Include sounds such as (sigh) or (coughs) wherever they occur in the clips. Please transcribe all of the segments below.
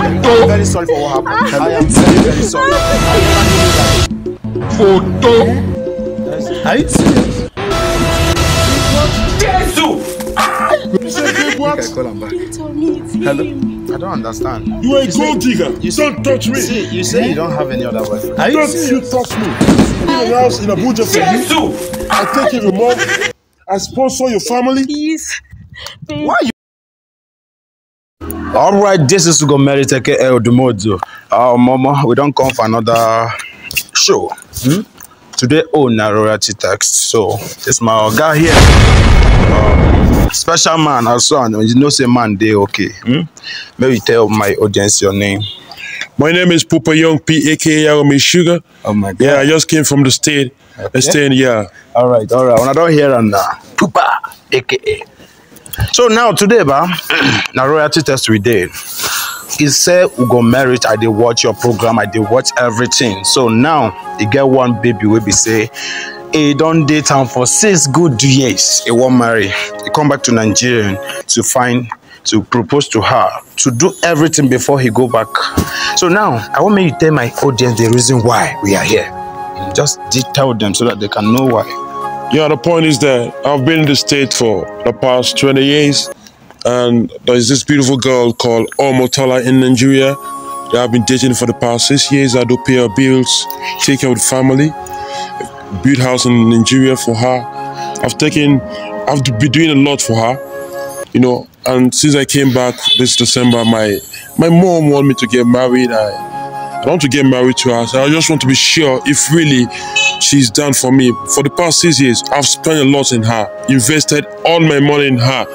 I'm very sorry for what happened. I am very, very sorry. Photo. Are you serious? What? Okay, call him back. Don't tell me it's him. Hello? I don't understand. You are a gold digger. You see- Don't touch me. See, you say you don't have any other boyfriend. Are you Don't serious? you touch me. I'm in a house in Abuja for you. I take care of your mom. I sponsor your family. Please. Babe. Why you? All right, this is Ugo Meriteke El Dumozo. Uh, Mama, we don't come for another show. Hmm? Today, oh, na royalty text. So, it's my guy here. Um, special man, also, son. You know, say man, they okay. Hmm? Maybe tell my audience your name. My name is Pupa Young P, aka Sugar. Oh my God. Yeah, I just came from the state. I stay in, yeah. All right, all right. When I don't hear and uh, Pupa, aka. So now today, ba, (clears throat) na royalty test we did. He said we go merit. I did watch your program. I did watch everything. So now you get one baby wey be say he don date am for six good years. He wan marry. He come back to Nigeria to find to propose to her to do everything before he go back. So now I want make you tell my audience the reason why we are here. Just tell them so that they can know why. Yeah, the point is that I've been in the state for the past 20 years, and there's this beautiful girl called Omotola in Nigeria that I've been dating for the past six years. I do pay her bills, take care of the family, build house in Nigeria for her. I've taken, I've been doing a lot for her, you know. And since I came back this December, my my mom wanted me to get married. I I want to get married to her. So I just want to be sure if really she's done for me. For the past six years, I've spent a lot in her, invested all my money in her.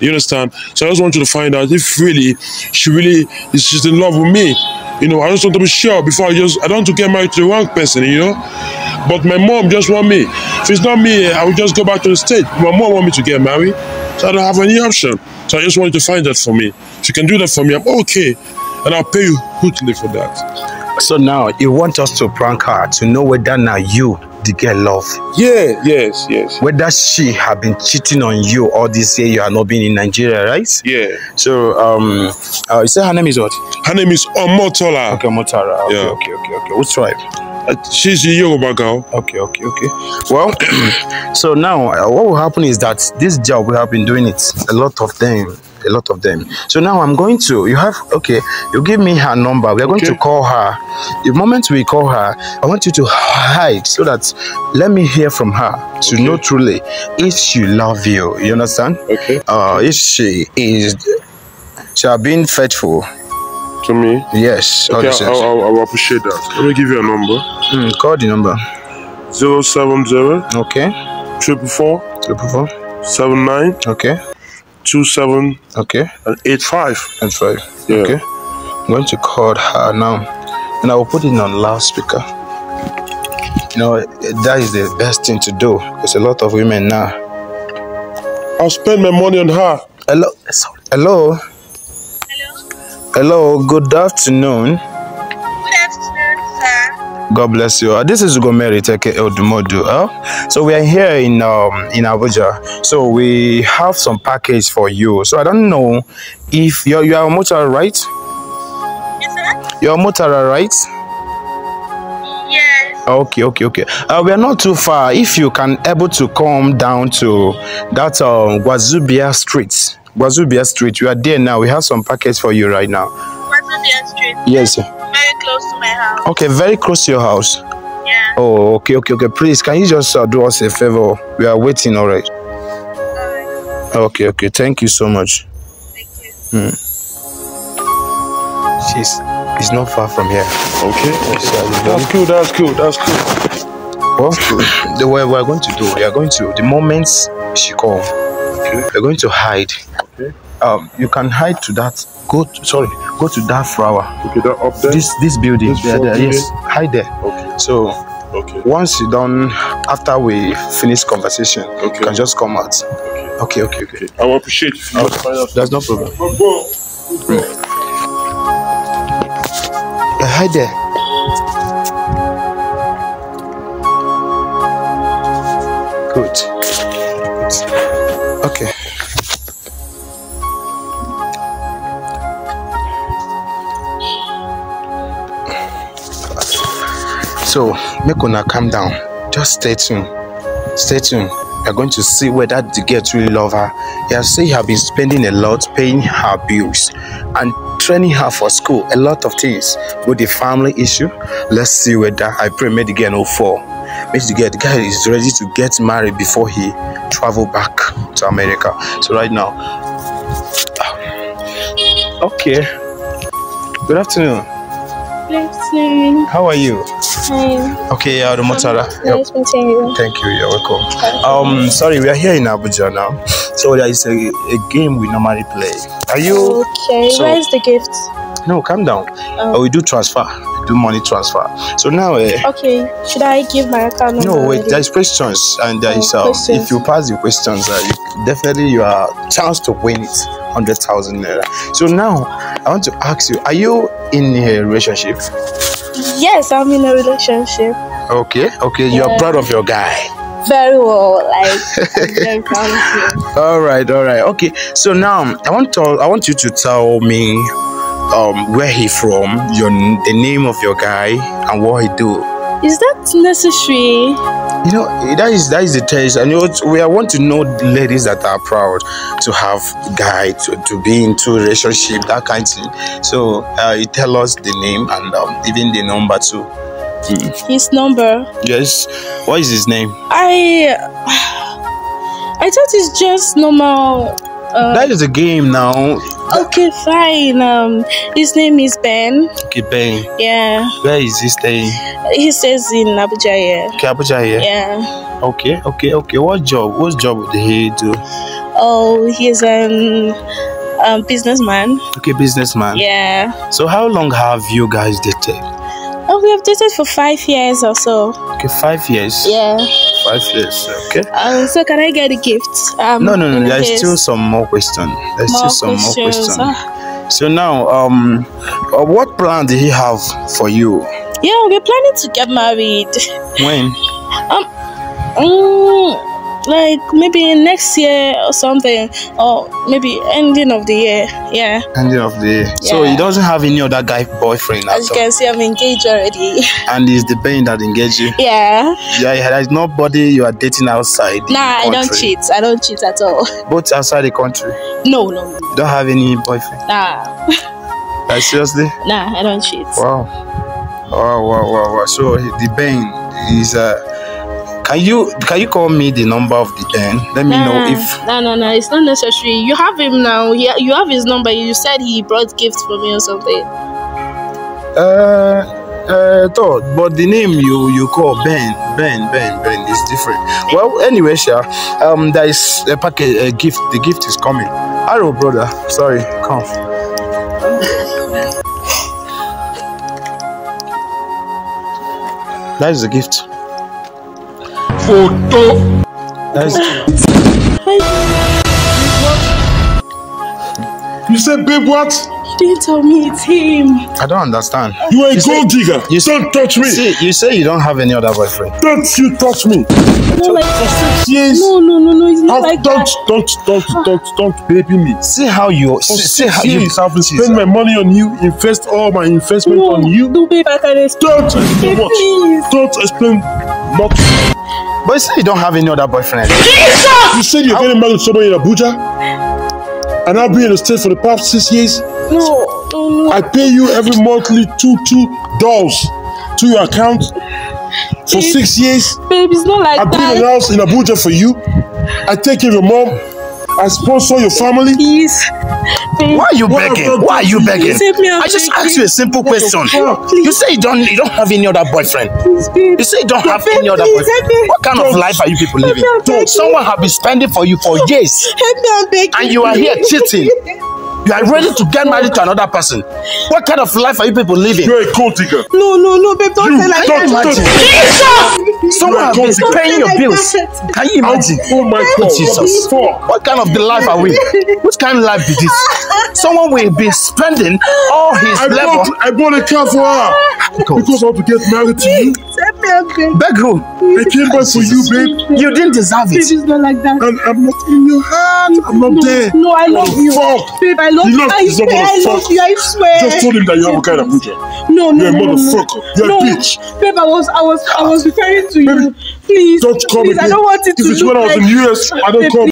You understand? So I just want you to find out if really she really is just in love with me. You know, I just want to be sure before I just I don't want to get married to the wrong person, you know. But my mom just want me. If it's not me, I will just go back to the state. My mom want me to get married, so I don't have any option. So I just want you to find that for me. If you can do that for me, I'm okay, and I'll pay you hugely for that. So now you want us to prank her to know whether now you, the girl, love, Yeah, yes, yes. whether she have been cheating on you all this year you have not been in Nigeria, right? Yeah. So um, uh, you say her name is what? Her name is Omotola. Okay, Motara. Okay, Yeah. okay, okay, okay. Which tribe? Uh, She's a Yoruba girl. Okay, okay, okay. Well, (clears throat) so now uh, what will happen is that this job we have been doing it a lot of them, a lot of them. So now I'm going to. You have okay. You give me her number. We are going to call her. The moment we call her, I want you to hide so that let me hear from her to know truly if she love you. You understand? Okay. Uh, if she is, she have been faithful. To me. Yes. Okay, I'll, I'll, I'll appreciate that. Let me give you a number. Mm, call the number. 070 Okay. triple four Triple four. seven nine Okay. Two seven Okay. and eight five. and five. Yeah. Okay. I'm going to call her now. And I will put it on loudspeaker. You know, that is the best thing to do. There's a lot of women now. I'll spend my money on her. Hello. hello Hello. Hello. Good afternoon. Good afternoon, sir. God bless you. Uh, this is Ugomeri Teke Eldumodu. Uh, so we are here in um, in Abuja. So we have some package for you. So I don't know if you're you are a motor, right? Yes, sir? You're a motor, right? Yes. Okay, okay, okay. Uh, we are not too far. If you can able to come down to that um, Wazobia Street, Wazobia Street, you are there now. We have some package for you right now. Wazobia Street. Yes. sir. Very close to my house. Okay, very close to your house. Yeah. Oh, okay, okay, okay. Please, can you just uh, do us a favor? We are waiting already. Alright. Okay, okay. Thank you so much. Thank you. She's it's not far from here. Okay. That's cool. That's cool. That's cool. Well, (coughs) the way we are going to do, we are going to the moment she call, we're going to hide. Okay. Um, you can hide to that. Go to, sorry, go to that flower. Okay, that up there. This this building. This there, there, yes, hide there. Okay. So Okay. once you done, after we finish conversation, Okay. you can just come out. Okay, okay, okay. Okay. I will appreciate if you find. That's no problem. Yeah, hide there. So make una calm down. Just stay tuned. Stay tuned. We're going to see whether the girl truly love her. He has said he have been spending a lot paying her bills and training her for school. A lot of things with the family issue. Let's see whether I pray the girl no fall. Make the girl the guy is ready to get married before he travel back to America. So right now. Ah. Okay. Good afternoon. Afternoon. How are you? Hi. Okay, yeah, the Motara. Yep. Meeting you. Thank you. You're welcome. Um, sorry, we are here in Abuja now. So there is a, a game we normally play. Are you? Okay, So- where's the gift? No, calm down. Oh. Uh, we do transfer. We do money transfer. So now, uh, Okay, should I give my account number? no, wait. already? There is questions, and there Oh, is um, questions. if you pass the questions, uh, you, definitely you are chance to win it, hundred thousand naira. So now, I want to ask you: Are you in a relationship? Yes, I'm in a relationship. Okay, okay. You are Yeah. proud of your guy. Very well. Like, very proud of you. (laughs) All right, all right, okay. So now I want to I want you to tell me um where he from, your the name of your guy, and what he do. Is that necessary? You know that is that is the test, and we I want to know ladies that are proud to have guy to, to be into relationship that kind of thing. So uh, you tell us the name and um, even the number too. His number. Yes, what is his name? I. I thought it's just normal. Uh, That is a game now. Okay, fine. Um, his name is Ben. Okay, Ben, Yeah, where is he staying? he stays in Abuja. Yeah. Okay, Abuja here. Yeah. Okay, okay, okay. What job? What job did he do? Oh, he's an um, businessman. Okay, businessman. Yeah. So how long have you guys dated? Oh, we have dated for five years or so. Okay, five years. Yeah. Five years. Okay. Um, so can I get a gift? Um, No, no, no. There's case- still some more question. There's more still some more questions. question. Ah, So now, um, uh, what plan did he have for you? yeah, we're planning to get married. When? Um, like maybe next year or something, or maybe ending of the year. Yeah. Ending of the year. yeah. So he doesn't have any other guy boyfriend As you all, can see, I'm engaged already. and it's the Ben that engaged you. yeah. Yeah, there's nobody you are dating outside. Nah, I don't cheat. I don't cheat at all. Both outside the country. No, no, no. You don't have any boyfriend. Nah, (laughs) Like seriously? nah, I don't cheat. Wow. oh wow, wow, wow. So the Ben is uh can you can you call me the number of the Ben? Let me know if no, no, no. It's not necessary. You have him now. He, you have his number. You said he brought gifts for me or something. uh uh thought, but the name you you call Ben, Ben, Ben, Ben is different. Well, anyway, Sha, um, there is a package, a gift. The gift is coming. Hello, brother. Sorry, come. That is the gift. Photo. That is, You said, babe, what? You didn't tell me it's him. I don't understand. You are a You say- gold digger. you don't touch me. See, you say you don't have any other boyfriend. Don't you touch me. No, like that. Yes. No, no, no, no. It's not How- like don't, that. don't, don't, ah. don't, don't, baby me. See how you oh, see, see how you years, I've been my money on you, invest all my investment No, on you. no, babe, I can explain. Don't explain what? Don't explain nothing. But you said you don't have any other boyfriend. You said you're getting married to somebody in Abuja, and I've been in the state for the past six years. No, no, no. I pay you every monthly two two dollars to your account for Babe. six years. babe, it's not like I build a house in Abuja for you. I take care of your mom. I sponsor your family. Please. Babe, Why are you begging? Why are you begging? I just asked you a simple question. You say you don't you don't have any other boyfriend. please. You say you don't have any other please, boyfriend. What kind of life are you people living? Someone have been spending for you for years, and you are here cheating. You are ready to get married to another person. What kind of life are you people living? You're a gold digger. No, no, no, babe, don't You say like that. touch Someone have been paying your bills. Can you imagine? Oh my God. Jesus. What kind of the life are we? What kind of life is this? Someone will be spending all his I level. bought, I bought a car for her Because- because I want to get married to you. Help beg, beg. Beg who? I came back for you, babe. You didn't deserve Babe, it. it's not like that. And I'm not in your heart. I'm not no, there. No, I love Oh, you. fuck. Babe, I love You love- I swear, I love you. I swear. Just told him that you have a kind of Abuja. No, no, You're a no, no, no. motherfucker. You're a no, bitch. Babe, I was, I was, I was referring to you. Please, Don't call please, me. I don't want it If to it's look when I was like in US, I don't Babe, call